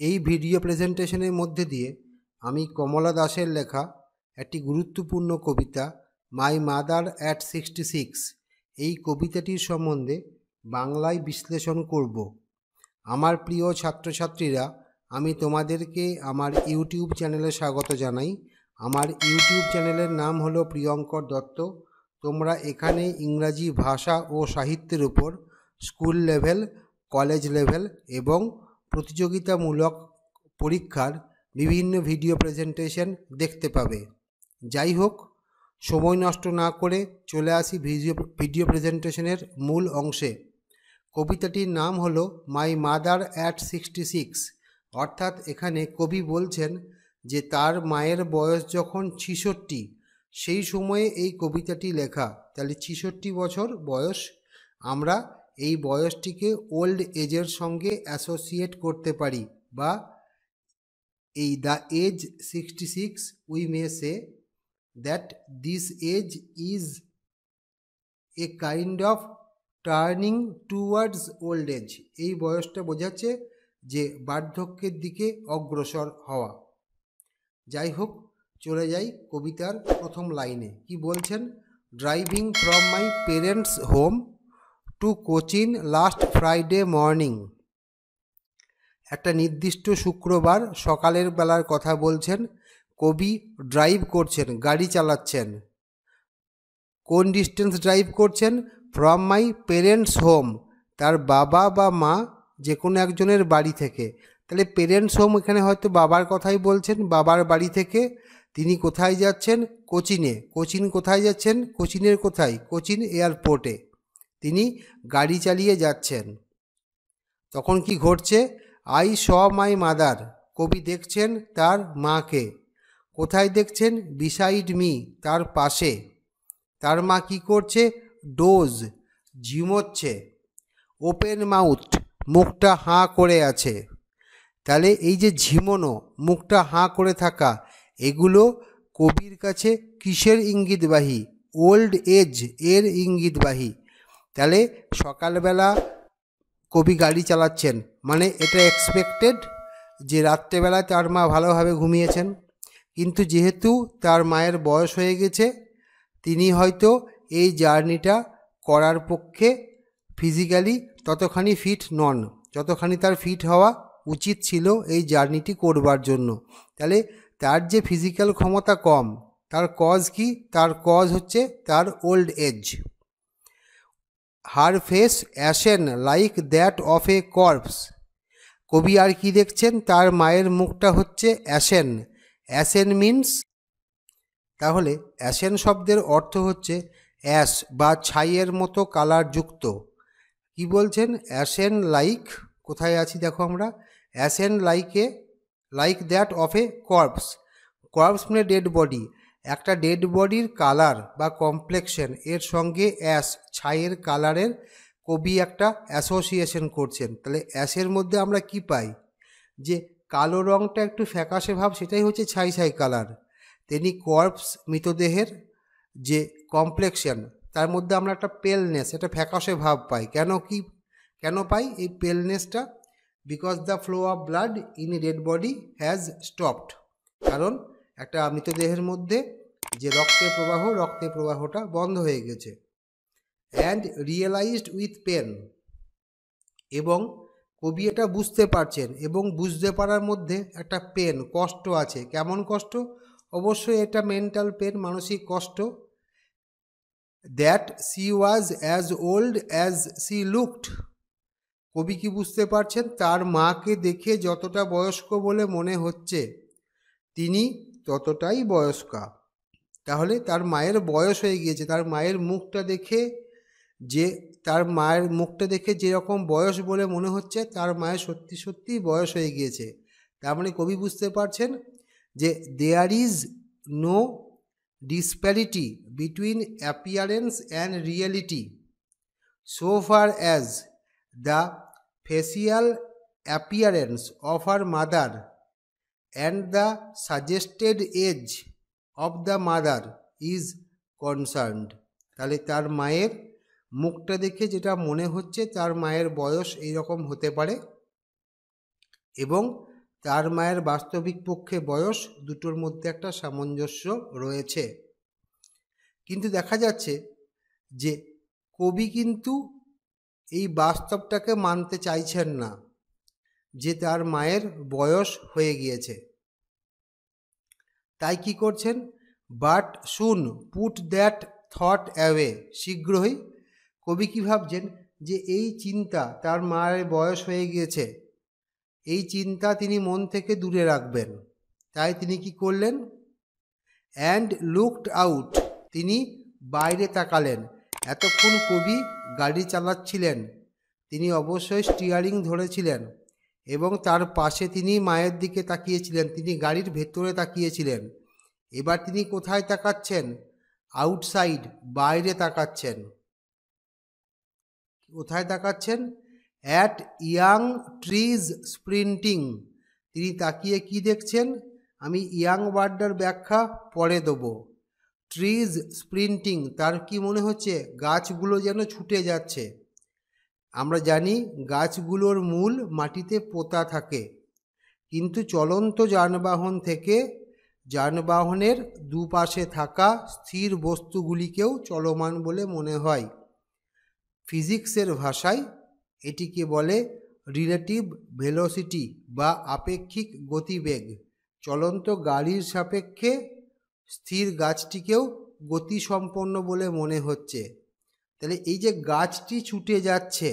এই ভিডিও প্রেজেন্টেশনের মধ্যে দিয়ে আমি কমলা দাসের লেখা একটি গুরুত্বপূর্ণ কবিতা my mother at sixty six এই কবিতাটির সম্বন্ধে বাংলায় বিশ্লেষণ করব। আমার প্রিয় ছাত্রছাত্রীরা, আমি তোমাদেরকে আমার ইউটিউব চ্যানেলে স্বাগত জানাই। আমার ইউটিউব চ্যানেলের নাম হলো প্রিয়ঙ্কর দত্ত। তোমরা এখানে ইংরাজি ভাষা ও সাহিত্যের উপর, স্কুল লেভেল, কলেজ লেভেল এবং প্রতিযোগিতামূলক পরীক্ষার বিভিন্ন ভিডিও প্রেজেন্টেশন দেখতে পাবে। যাই হোক, সময় নষ্ট না করে চলে আসি ভিডিও ভিডিও প্রেজেন্টেশনের মূল অংশে। কবিতাটির নাম হলো my mother at sixty six অর্থাৎ এখানে কবি বলছেন যে তার মায়ের বয়স যখন ছিষট্টি, সেই সময়ে এই কবিতাটি লেখা। তাহলে ছিষট্টি বছর বয়স আমরা এই বয়সটিকে ওল্ড এজের সঙ্গে অ্যাসোসিয়েট করতে পারি বা এই the age sixty six we may say that this age is a kind of turning towards old age. এই বয়সটা বোঝাচ্ছে যে বার্ধক্যের দিকে অগ্রসর হওয়া। যাই হোক, চলে যাই কবিতার প্রথম লাইনে। কি বলছেন? Driving from my parents home to Cochin last Friday morning. একটা নির্দিষ্ট শুক্রবার সকালের বেলার কথা বলছেন, কবি ড্রাইভ করছেন, গাড়ি চালাচ্ছেন। কোন ডিস্টেন্স ড্রাইভ করছেন? From my parents home. তার বাবা বা মা যে কোনো একজনের বাড়ি থেকে। তাহলে পেরেন্টস হোম এখানে হয়তো বাবার কথাই বলছেন, বাবার বাড়ি থেকে। তিনি কোথায় যাচ্ছেন? কোচিনে। কোচিন কোথায় যাচ্ছেন? কোচিনের কোথায়? কোচিন এয়ারপোর্টে। তিনি গাড়ি চালিয়ে যাচ্ছেন। তখন কি ঘটছে? আই স মাই মাদার, কবি দেখছেন তার মাকে। কোথায় দেখছেন? বিসাইড মি তার পাশে। তার মা কি করছে? ডোজ, ঝিমোচ্ছে। ওপেন মাউথ মুখটা হাঁ করে আছে। তাহলে এই যে ঝিমোনো, মুখটা হাঁ করে থাকা, এগুলো কবির কাছে কিসের ইঙ্গিতবাহী? ওল্ড এজ এর ইঙ্গিতবাহী। তাহলে সকালবেলা কবি গাড়ি চালাচ্ছেন। মানে এটা এক্সপেক্টেড যে রাত্রেবেলায় তার মা ভালোভাবে ঘুমিয়েছেন। কিন্তু যেহেতু তার মায়ের বয়স হয়ে গেছে, তিনি হয়তো এই জার্নিটা করার পক্ষে ফিজিক্যালি ততখানি ফিট নন। যতখানি তার ফিট হওয়া উচিত ছিল এই জার্নিটি করবার জন্য। তাহলে তার যে ফিজিক্যাল ক্ষমতা কম, তার কজ কি? তার কজ হচ্ছে তার old age her face ashen like that of a corpse. কবি আর কি দেখছেন? তার মায়ের মুখটা হচ্ছে অ্যাশেন। অ্যাসেন মিন্স? তাহলে অ্যাসেন শব্দের অর্থ হচ্ছে অ্যাশ বা ছাইয়ের মতো কালার যুক্ত কি বলছেন? Ashen like? কোথায় আছি দেখো আমরা? Ashen লাইকে, like that of a corpse. Corpse মানে ডেড বডি। একটা ডেড বডির কালার বা কমপ্লেকশন এর সঙ্গে অ্যাশ ছাইয়ের কালারের কবি একটা অ্যাসোসিয়েশন করছেন। তাহলে অ্যাশের মধ্যে আমরা কি পাই? যে কালো রঙটা একটু ফ্যাকাশে ভাব, সেটাই হচ্ছে ছাই ছাই কালার তেমনি কর্পস মৃতদেহের যে কমপ্লেকশন তার মধ্যে আমরা একটা পেলনেস এটা ফ্যাকাশে ভাব পাই। কেন কি, কেন পাই? এই পেলনেসটা because the flow of blood in dead body has stopped কারণ একটা মৃতদেহের মধ্যে যে রক্তের প্রবাহ রক্তের প্রবাহটা বন্ধ হয়ে গেছে। অ্যান্ড রিয়েলাইজড উইথ পেন এবং কবি এটা বুঝতে পারছেন এবং বুঝতে পারার মধ্যে একটা পেন কষ্ট আছে। কেমন কষ্ট? অবশ্যই এটা মেন্টাল পেন মানসিক কষ্ট। That she was as old as she looked কবি কি বুঝতে পারছেন? তার মাকে দেখে যতটা বয়স্ক বলে মনে হচ্ছে, তিনি ততটাই বয়স্কা। তাহলে তার মায়ের বয়স হয়ে গিয়েছে। তার মায়ের মুখটা দেখে যে, তার মায়ের মুখটা দেখে যেরকম বয়স বলে মনে হচ্ছে, তার মায়ের সত্যি সত্যি বয়স হয়ে গিয়েছে। তার মানে কবি বুঝতে পারছেন যে there is no disparity between appearance and reality so far as the facial appearance of her mother and the suggested age of the mother is concerned তাহলে তার মায়ের মুখটা দেখে যেটা মনে হচ্ছে তার মায়ের বয়স এই রকম হতে পারে এবং তার মায়ের বাস্তবিক পক্ষে বয়স দুটোর মধ্যে একটা সামঞ্জস্য রয়েছে। কিন্তু দেখা যাচ্ছে যে কবি কিন্তু এই বাস্তবটাকে মানতে চাইছেন না যে তার মায়ের বয়স হয়ে গিয়েছে। তাই কি করছেন? বাট শুন, পুট দ্যাট থট অ্যাওয়ে। শীঘ্রই। কবি কী ভাবছেন? যে এই চিন্তা তার মায়ের বয়স হয়ে গিয়েছে এই চিন্তা তিনি মন থেকে দূরে রাখবেন। তাই তিনি কি করলেন? And looked out. তিনি বাইরে তাকালেন। এতক্ষণ কবি গাড়ি চালাচ্ছিলেন। তিনি অবশ্যই স্টিয়ারিং ধরেছিলেন। এবং তার পাশে তিনি মায়ের দিকে তাকিয়েছিলেন, তিনি গাড়ির ভেতরে তাকিয়েছিলেন। এবার তিনি কোথায় তাকাচ্ছেন? আউটসাইড, বাইরে তাকাচ্ছেন। কোথায় তাকাচ্ছেন? At young trees sprinting. তিনি তাকিয়ে কি দেখছেন? আমি ইয়াং ওয়ার্ডার ব্যাখ্যা পরে দেবো। ট্রিজ স্প্রিন্টিং, তার কি মনে হচ্ছে? গাছগুলো যেন ছুটে যাচ্ছে। আমরা জানি গাছগুলোর মূল মাটিতে পোতা থাকে। কিন্তু চলন্ত যানবাহন থেকে যানবাহনের দুপাশে থাকা স্থির বস্তুগুলিকেও চলমান বলে মনে হয়। ফিজিক্সের ভাষায় এটিকে বলে রিলেটিভ ভেলোসিটি বা আপেক্ষিক গতিবেগ। চলন্ত গাড়ির সাপেক্ষে স্থির গাছটিকেও গতিসম্পন্ন বলে মনে হচ্ছে। তাহলে এই যে গাছটি ছুটে যাচ্ছে,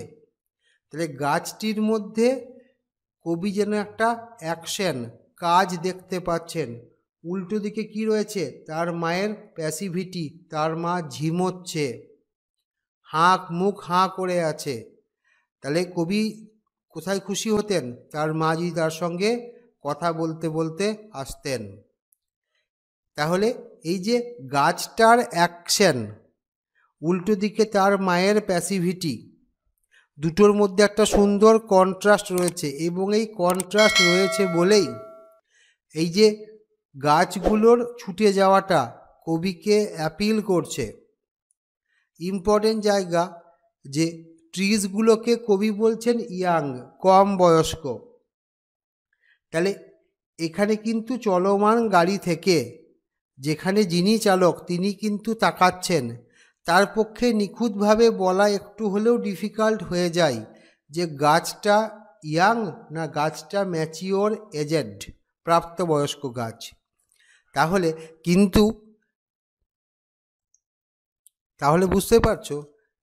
তাহলে গাছটির মধ্যে কবি যেন একটা অ্যাকশন কাজ দেখতে পাচ্ছেন। উল্টো দিকে কি রয়েছে? তার মায়ের প্যাসিভিটি তার মা ঝিমোচ্ছে হাঁক, মুখ হাঁ করে আছে। তাহলে কবি কোথায় খুশি হতেন? তার মা যদি তার সঙ্গে কথা বলতে বলতে আসতেন। তাহলে এই যে গাছটার অ্যাকশন উল্টো দিকে তার মায়ের প্যাসিভিটি দুটোর মধ্যে একটা সুন্দর কন্ট্রাস্ট রয়েছে এবং এই কন্ট্রাস্ট রয়েছে বলেই এই যে গাছগুলোর ছুটে যাওয়াটা কবিকে অ্যাপিল করছে। ইম্পর্টেন্ট জায়গা যে ট্রিজগুলোকে কবি বলছেন ইয়াং কম বয়স্ক। তাহলে এখানে কিন্তু চলমান গাড়ি থেকে যেখানে যিনি চালক, তিনি কিন্তু তাকাচ্ছেন। তার পক্ষে নিখুঁতভাবে বলা একটু হলেও ডিফিকাল্ট হয়ে যায় যে গাছটা ইয়াং না গাছটা ম্যাচিওর এজেড প্রাপ্তবয়স্ক গাছ। তাহলে কিন্তু, তাহলে বুঝতে পারছ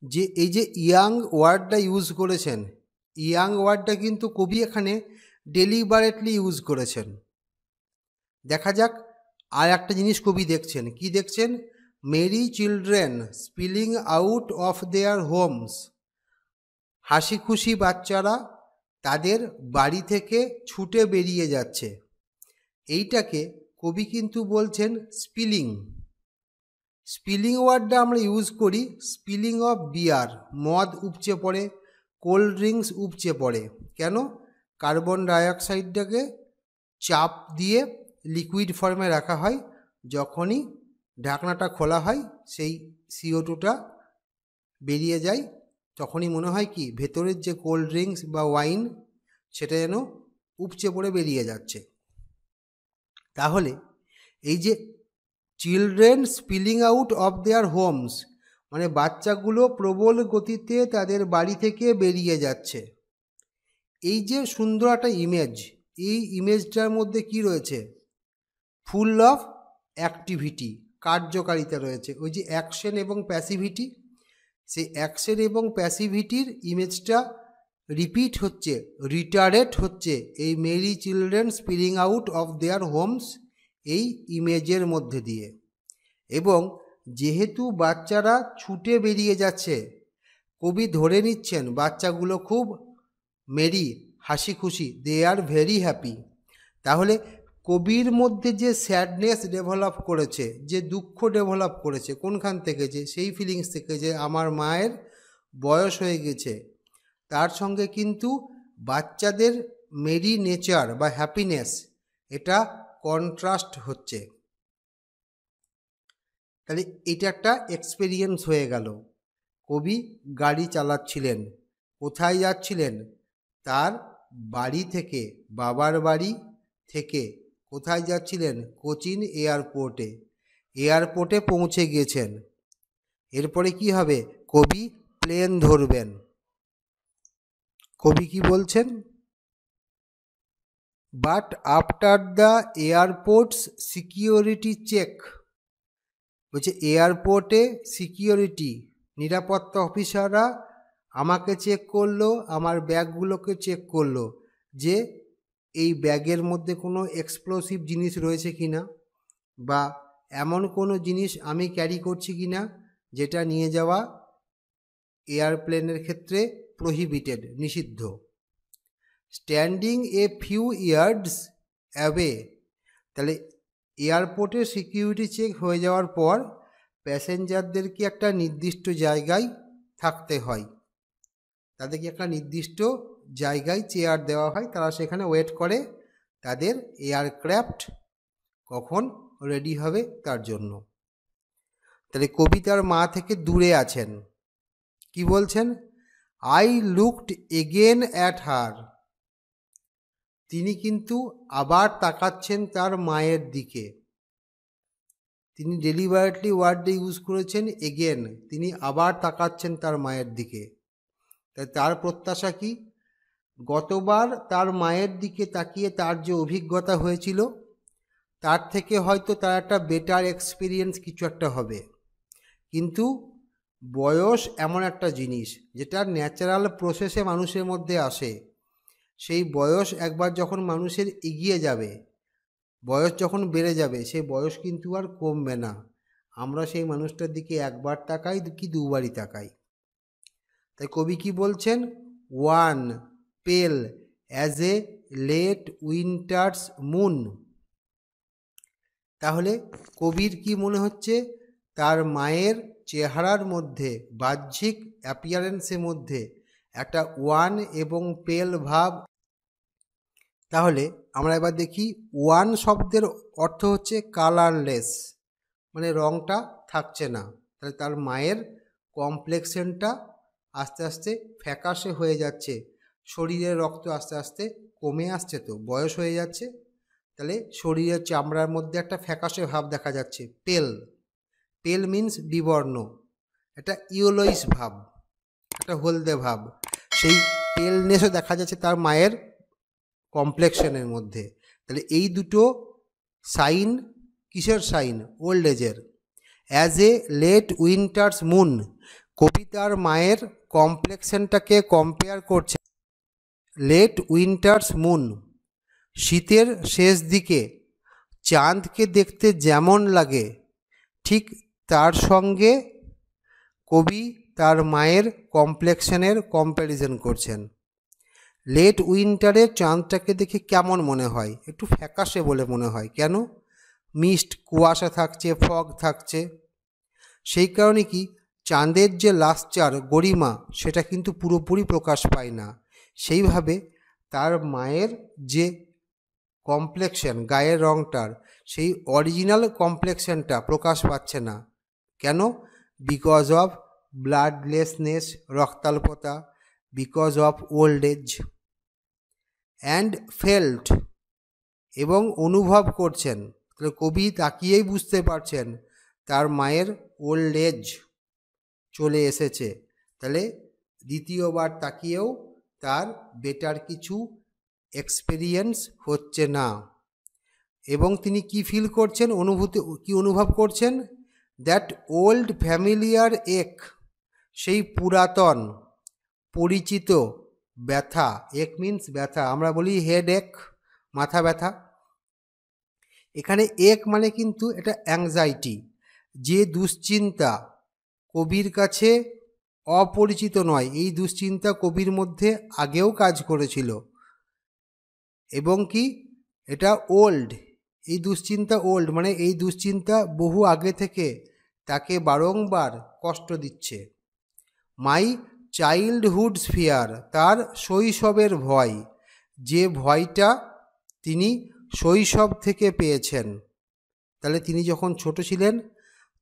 যে এই যে ইয়াং ওয়ার্ডটা ইউজ করেছেন ইয়াং ওয়ার্ডটা কিন্তু কবি এখানে ডেলিবারেটলি ইউজ করেছেন। দেখা যাক, আর একটা জিনিস কবি দেখছেন। কি দেখছেন? Merry children spilling out of their homes. হাসি খুশি বাচ্চারা তাদের বাড়ি থেকে ছুটে বেরিয়ে যাচ্ছে। এইটাকে কবি কিন্তু বলছেন স্পিলিং। স্পিলিং ওয়ার্ডটা আমরা ইউজ করি স্পিলিং অফ বিয়ার, মদ উপচে পড়ে, কোল্ড ড্রিঙ্কস উপচে পড়ে। কেন? কার্বন ডাইঅক্সাইডটাকে চাপ দিয়ে লিকুইড ফর্মে রাখা হয় যখনই ঢাকনাটা খোলা হয়, সেই সিও টুটা বেরিয়ে যায়। তখনই মনে হয় কি, ভেতরের যে কোল্ড ড্রিঙ্কস বা ওয়াইন সেটা যেন উপচে পড়ে বেরিয়ে যাচ্ছে। তাহলে এই যে children spilling out of their homes মানে বাচ্চাগুলো প্রবল গতিতে তাদের বাড়ি থেকে বেরিয়ে যাচ্ছে। এই যে সুন্দর একটা ইমেজ এই ইমেজটার মধ্যে কি রয়েছে? ফুল অফ অ্যাক্টিভিটি কার্যকারিতা রয়েছে। ওই যে অ্যাকশন এবং প্যাসিভিটি সেই অ্যাকশন এবং প্যাসিভিটির ইমেজটা রিপিট হচ্ছে রিটারেট হচ্ছে এই merry children spilling out of their homes এই ইমেজের মধ্যে দিয়ে। এবং যেহেতু বাচ্চারা ছুটে বেরিয়ে যাচ্ছে, কবি ধরে নিচ্ছেন বাচ্চাগুলো খুব মেরি হাসি খুশি দে আর ভেরি হ্যাপি তাহলে কবির মধ্যে যে স্যাডনেস ডেভেলপ করেছে, যে দুঃখ ডেভেলপ করেছে, কোনখান থেকে যে, সেই ফিলিংস থেকে যে আমার মায়ের বয়স হয়ে গেছে, তার সঙ্গে কিন্তু বাচ্চাদের মেরি নেচার বা হ্যাপিনেস এটা কন্ট্রাস্ট হচ্ছে। তাহলে এটা একটা এক্সপেরিয়েন্স হয়ে গেল। কবি গাড়ি চালাচ্ছিলেন, কোথায় যাচ্ছিলেন? তার বাড়ি থেকে, বাবার বাড়ি থেকে কোথায় যাচ্ছিলেন? কোচিন এয়ারপোর্টে। এয়ারপোর্টে পৌঁছে গিয়েছেন এরপরে কি হবে? কবি প্লেন ধরবেন। কবি কি বলছেন? But after the airports security check বলছে, এয়ারপোর্টে সিকিউরিটি, নিরাপত্তা অফিসাররা আমাকে চেক করল, আমার ব্যাগগুলোকে চেক করল, যে এই ব্যাগের মধ্যে কোনো এক্সপ্লোসিভ জিনিস রয়েছে কি না বা এমন কোনো জিনিস আমি ক্যারি করছি কি না যেটা নিয়ে যাওয়া এয়ারপ্লেনের ক্ষেত্রে প্রহিবিটেড নিষিদ্ধ। Standing a few yards away তাহলে এয়ারপোর্টে সিকিউরিটি চেক হয়ে যাওয়ার পর প্যাসেঞ্জারদেরকে একটা নির্দিষ্ট জায়গায় থাকতে হয়? তাদেরকে একটা নির্দিষ্ট জায়গায় চেয়ার দেওয়া হয়, তারা সেখানে ওয়েট করে তাদের এয়ারক্রাফট কখন রেডি হবে তার জন্য। তাহলে কবিতার মা থেকে দূরে আছেন। কি বলছেন? I looked again at her তিনি কিন্তু আবার তাকাচ্ছেন তার মায়ের দিকে। তিনি ডেলিভারেটলি ওয়ার্ডে ইউজ করেছেন এগেন তিনি আবার তাকাচ্ছেন তার মায়ের দিকে। তাই তার প্রত্যাশা কি? গতবার তার মায়ের দিকে তাকিয়ে তার যে অভিজ্ঞতা হয়েছিল, তার থেকে হয়তো তার একটা বেটার এক্সপিরিয়েন্স কিছু একটা হবে। কিন্তু বয়স এমন একটা জিনিস, যেটা ন্যাচারাল প্রসেসে মানুষের মধ্যে আসে। সেই বয়স একবার যখন মানুষের এগিয়ে যাবে, বয়স যখন বেড়ে যাবে সেই বয়স কিন্তু আর কমবে না। আমরা সেই মানুষটার দিকে একবার তাকাই, কি দুবারই তাকাই। তাই কবি কি বলছেন? Wan pale as a late winter's moon. তাহলে কবির কি মনে হচ্ছে? তার মায়ের চেহারার মধ্যে, বাহ্যিক অ্যাপিয়ারেন্সের মধ্যে একটা ওয়ান এবং পেল ভাব। তাহলে আমরা এবার দেখি, ওয়ান শব্দের অর্থ হচ্ছে কালারলেস মানে রঙটা থাকছে না। তাহলে তার মায়ের কমপ্লেক্সনটা আস্তে আস্তে ফ্যাকাশে হয়ে যাচ্ছে। শরীরের রক্ত আস্তে আস্তে কমে আসছে তো, বয়স হয়ে যাচ্ছে। তাহলে শরীরের চামড়ার মধ্যে একটা ফ্যাকাশে ভাব দেখা যাচ্ছে পেল পেল মিন্স বিবর্ণ। একটা ইওলোইস ভাব, একটা হলদে ভাব। সেই পেলনেসও দেখা যাচ্ছে তার মায়ের কমপ্লেকশনের মধ্যে। তাহলে এই দুটো সাইন কিসের সাইন ওল্ড এজের as a late winter's moon কবিতার মায়ের কমপ্লেকশনটাকে কম্পেয়ার করছে লেট উইন্টার্স মুন। শীতের শেষ দিকে চাঁদকে দেখতে যেমন লাগে, ঠিক তার সঙ্গে কবি তার মায়ের কমপ্লেকশনের কম্প্যারিজন করছেন। লেট উইন্টারে চাঁদটাকে দেখে কেমন মনে হয়? একটু ফ্যাকাশে বলে মনে হয়। কেন? মিস্ট কুয়াশা থাকছে, ফগ থাকছে। সেই কারণে কি? চাঁদের যে লাস্চার গরিমা, সেটা কিন্তু পুরোপুরি প্রকাশ পায় না। সেইভাবে তার মায়ের যে কমপ্লেকশন গায়ের রঙটার সেই অরিজিনাল কমপ্লেকশনটা প্রকাশ পাচ্ছে না। কেন? Because of bloodlessness রক্তাল্পতা because of old age and felt এবং অনুভব করছেন। তাহলে কবি তাকিয়েই বুঝতে পারছেন তার মায়ের ওল্ড এজ চলে এসেছে। তাহলে দ্বিতীয়বার তাকিয়েও তার বেটার কিছু এক্সপেরিয়েন্স হচ্ছে না। এবং তিনি কি ফিল করছেন? অনুভূতি কি অনুভব করছেন? দ্যাট ওল্ড ফ্যামিলিয়ার এক সেই পুরাতন, পরিচিত ব্যথা এক মিন্স ব্যথা, আমরা বলি হেড এক মাথা ব্যথা। এখানে এক মানে কিন্তু এটা অ্যাংজাইটি যে দুশ্চিন্তা, কবির কাছে অপরিচিত নয়। এই দুশ্চিন্তা কবির মধ্যে আগেও কাজ করেছিল। এবং কি? এটা ওল্ড এই দুশ্চিন্তা ওল্ড মানে এই দুশ্চিন্তা বহু আগে থেকে তাকে বারংবার কষ্ট দিচ্ছে। মাই চাইল্ডহুডস ফিয়ার তার শৈশবের ভয়, যে ভয়টা তিনি শৈশব থেকে পেয়েছেন। তাহলে তিনি যখন ছোট ছিলেন,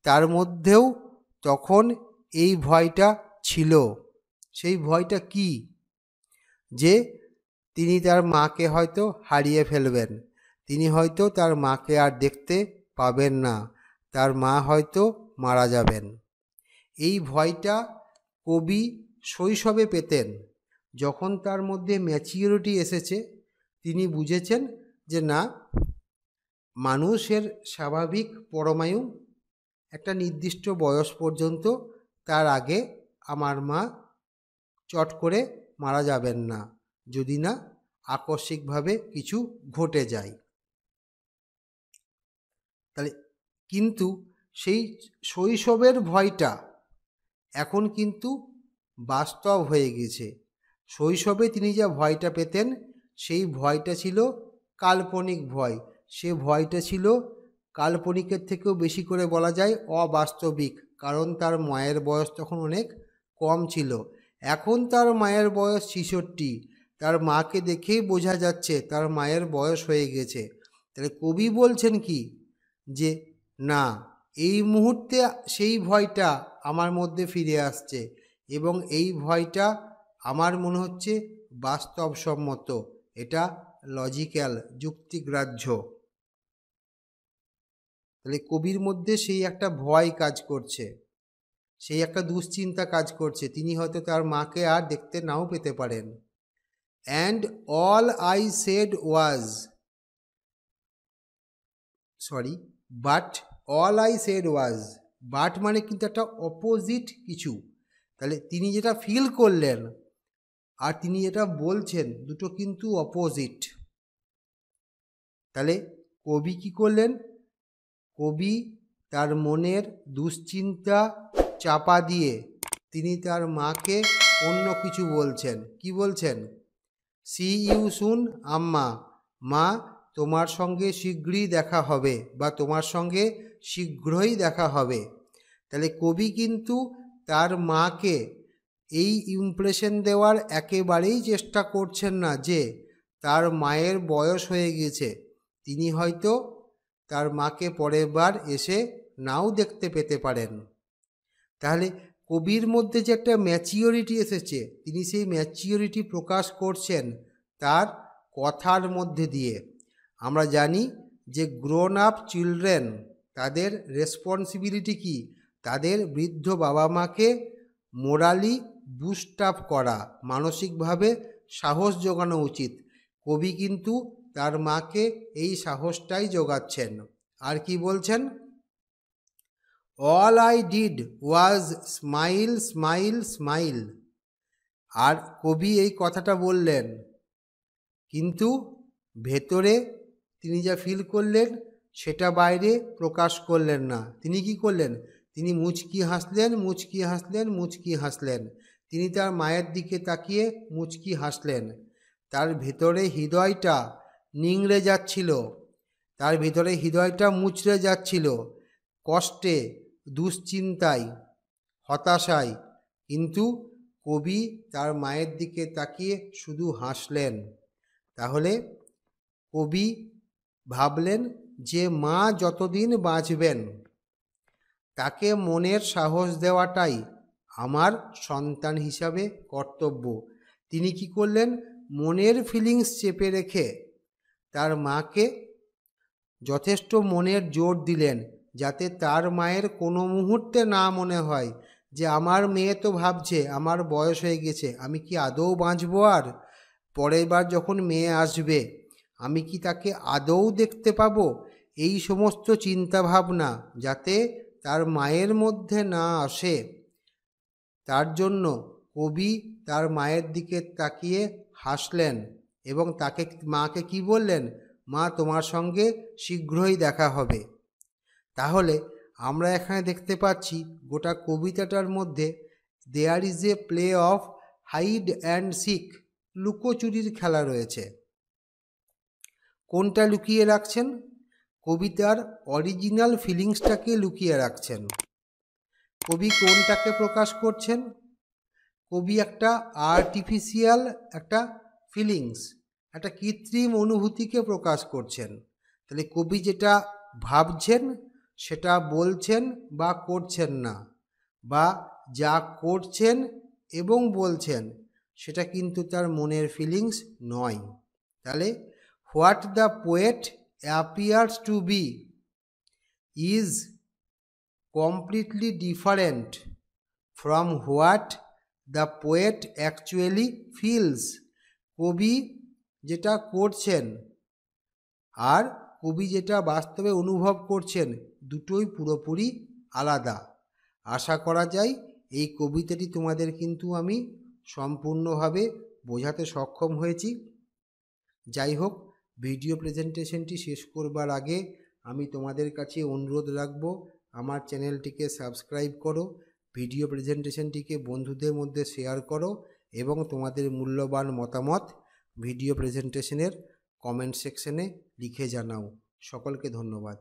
তার মধ্যেও তখন এই ভয়টা ছিল। সেই ভয়টা কি? যে তিনি তার মাকে হয়তো হারিয়ে ফেলবেন। তিনি হয়তো তার মাকে আর দেখতে পাবেন না। তার মা হয়তো মারা যাবেন। এই ভয়টা কবি শৈশবে পেতেন। যখন তার মধ্যে ম্যাচিউরিটি এসেছে, তিনি বুঝেছেন যে না, মানুষের স্বাভাবিক পরমায়ু একটা নির্দিষ্ট বয়স পর্যন্ত তার আগে আমার মা চট করে মারা যাবেন না, যদি না আকস্মিকভাবে কিছু ঘটে যায়। তাহলে কিন্তু সেই শৈশবের ভয়টা এখন কিন্তু বাস্তব হয়ে গেছে। শৈশবে তিনি যা ভয়টা পেতেন, সেই ভয়টা ছিল কাল্পনিক ভয়। সে ভয়টা ছিল কাল্পনিকের থেকেও বেশি করে বলা যায় অবাস্তবিক, কারণ তার মায়ের বয়স তখন অনেক কম ছিল। এখন তার মায়ের বয়স ছিষট্টি। তার মাকে দেখেই বোঝা যাচ্ছে তার মায়ের বয়স হয়ে গেছে। তাহলে কবি বলছেন কি? যে, না, এই মুহূর্তে সেই ভয়টা আমার মধ্যে ফিরে আসছে এবং এই ভয়টা আমার মনে হচ্ছে বাস্তবসম্মত। এটা লজিক্যাল, যুক্তিগ্রাহ্য। তাহলে কবির মধ্যে সেই একটা ভয় কাজ করছে। সেই একটা দুশ্চিন্তা কাজ করছে। তিনি হয়তো তার মাকে আর দেখতে নাও পেতে পারেন। And all I said was sorry but all I said was but মানে কিন্তু একটা অপোজিট কিছু। তাহলে তিনি যেটা ফিল করলেন আর তিনি যেটা বলছেন, দুটো কিন্তু অপোজিট তাহলে কবি কি করলেন? কবি তার মনের দুশ্চিন্তা চাপা দিয়ে তিনি তার মাকে অন্য কিছু বলছেন। কি বলছেন? সি ইউ সুন আম্মা, মা, তোমার সঙ্গে শীঘ্রই দেখা হবে বা তোমার সঙ্গে শীঘ্রই দেখা হবে। তাহলে কবি কিন্তু তার মাকে এই ইমপ্রেশন দেওয়ার একেবারেই চেষ্টা করছেন না যে তার মায়ের বয়স হয়ে গেছে। তিনি হয়তো তার মাকে পরের বার এসে নাও দেখতে পেতে পারেন। তাহলে কবির মধ্যে যে একটা ম্যাচিওরিটি এসেছে, তিনি সেই ম্যাচিওরিটি প্রকাশ করছেন তার কথার মধ্যে দিয়ে। আমরা জানি যে গ্রোন আপ চিলড্রেন তাদের রেসপন্সিবিলিটি কি? তাদের বৃদ্ধ বাবা মাকে মোরালি বুস্ট আপ করা, মানসিকভাবে সাহস যোগানো উচিত। কবি কিন্তু তার মাকে এই সাহসটাই যোগাচ্ছেন আর কি বলছেন? All I did was smile smile smile আর কবি এই কথাটা বললেন, কিন্তু ভেতরে তিনি যা ফিল করলেন, সেটা বাইরে প্রকাশ করলেন না। তিনি কি করলেন? তিনি মুচকি হাসলেন মুচকি হাসলেন মুচকি হাসলেন। তিনি তার মায়ের দিকে তাকিয়ে মুচকি হাসলেন। তার ভেতরে হৃদয়টা নিংড়ে যাচ্ছিল। তার ভিতরে হৃদয়টা মুচড়ে যাচ্ছিল। কষ্টে দুশ্চিন্তায়, হতাশায়, কিন্তু কবি তার মায়ের দিকে তাকিয়ে শুধু হাসলেন। তাহলে কবি ভাবলেন যে মা যতদিন বাঁচবেন, তাকে মনের সাহস দেওয়াটাই আমার সন্তান হিসাবে কর্তব্য। তিনি কি করলেন? মনের ফিলিংস চেপে রেখে তার মাকে যথেষ্ট মনের জোর দিলেন। যাতে তার মায়ের কোনো মুহূর্তে না মনে হয় যে আমার মেয়ে তো ভাবছে, আমার বয়স হয়ে গেছে, আমি কি আদৌ বাঁচবো আর? পরের বার যখন মেয়ে আসবে, আমি কি তাকে আদৌ দেখতে পাবো? এই সমস্ত চিন্তা ভাবনা যাতে তার মায়ের মধ্যে না আসে। তার জন্য কবি তার মায়ের দিকে তাকিয়ে হাসলেন এবং তাকে, মাকে কি বললেন? মা, তোমার সঙ্গে শীঘ্রই দেখা হবে। তাহলে আমরা এখানে দেখতে পাচ্ছি গোটা কবিতাটার মধ্যে there is a play of hide and seek লুকোচুরির খেলা রয়েছে। কোনটা লুকিয়ে রাখছেন? কবিতার অরিজিনাল ফিলিংসটাকে লুকিয়ে রাখছেন। কবি কোনটাকে প্রকাশ করছেন? কবি একটা আর্টিফিশিয়াল একটা ফিলিংস একটা কৃত্রিম অনুভূতিকে প্রকাশ করছেন। তাহলে কবি যেটা ভাবছেন সেটা বলছেন বা করছেন না, বা যা করছেন এবং বলছেন, সেটা কিন্তু তার মনের ফিলিংস নয়। তাহলে what the poet appears to be is completely different from what the poet actually feels কবি যেটা করছেন আর কবি যেটা বাস্তবে অনুভব করছেন দুটোই পুরোপুরি আলাদা। আশা করা যায় এই কবিতাটি তোমাদের কিন্তু আমি সম্পূর্ণভাবে বোঝাতে সক্ষম হয়েছি। যাই হোক, ভিডিও প্রেজেন্টেশনটি শেষ করবার আগে আমি তোমাদের কাছে অনুরোধ রাখব, আমার চ্যানেলটিকে সাবস্ক্রাইব করো, ভিডিও প্রেজেন্টেশনটিকে বন্ধুদের মধ্যে শেয়ার করো এবং তোমাদের মূল্যবান মতামত ভিডিও প্রেজেন্টেশনের কমেন্ট সেকশনে লিখে জানাও। সকলকে ধন্যবাদ।